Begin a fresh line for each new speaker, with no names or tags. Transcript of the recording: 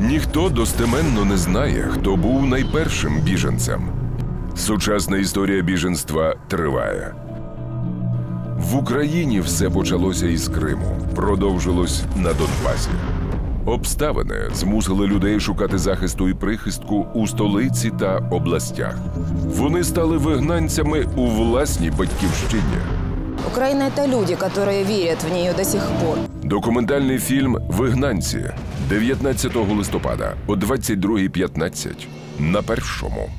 Ніхто достеменно не знає, хто був найпершим біженцем. Сучасна історія біженства триває. В Україні все почалося із Криму, продовжилось на Донбасі. Обставини змусили людей шукати захисту і прихистку у столиці та областях. Вони стали вигнанцями у власній батьківщині.
Украина – это люди, которые верят в нее до сих пор.
Документальний фільм Вигнанці 19 листопада о 22.15 на першому.